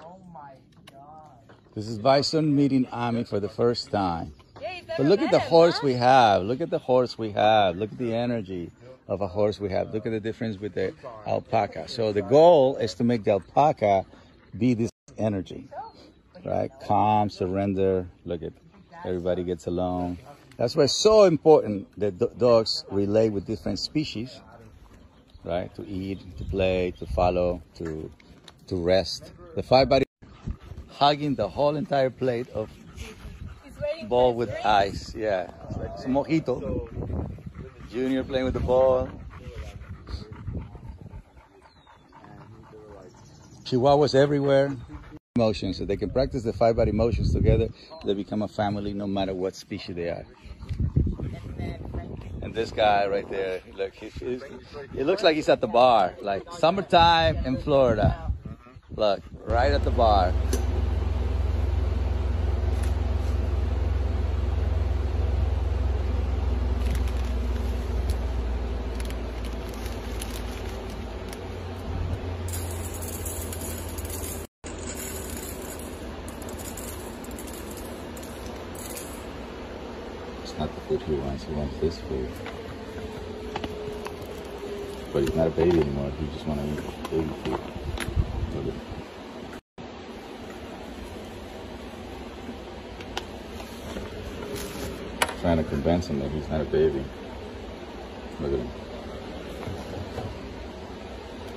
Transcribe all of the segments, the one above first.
Oh my god. This is Bison meeting Ami for the first time. Yeah, But look at the him, horse huh? we have. Look at the horse we have. Look at the energy of a horse we have. Look at the difference with the alpaca. So the goal is to make the alpaca be this energy, right? Calm, surrender. Look at everybody gets along. That's why it's so important that dogs relate with different species, right? To eat, to play, to follow, to to rest. The five body hugging the whole entire plate of ball with ice. Yeah, it's like mojito. Junior playing with the ball. Chihuahuas everywhere. Emotions, so they can practice the five body motions together. They become a family, no matter what species they are. And this guy right there, look, he, he's, it looks like he's at the bar, like summertime in Florida. Look, right at the bar. It's not the food he wants. He wants this food. But he's not a baby anymore. He just wants to eat baby food. Look at Trying to convince him that he's not a baby. Look at him.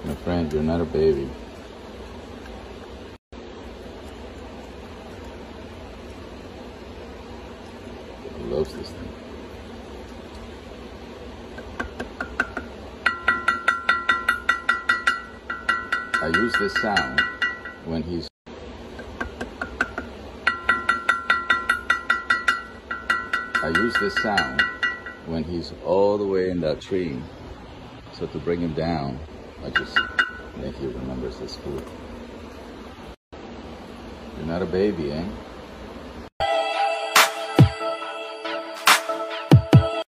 My friend, you're not a baby. He loves this thing. I use this sound when he's I use this sound when he's all the way in that tree. So to bring him down, I just make he remembers this food. You're not a baby, eh?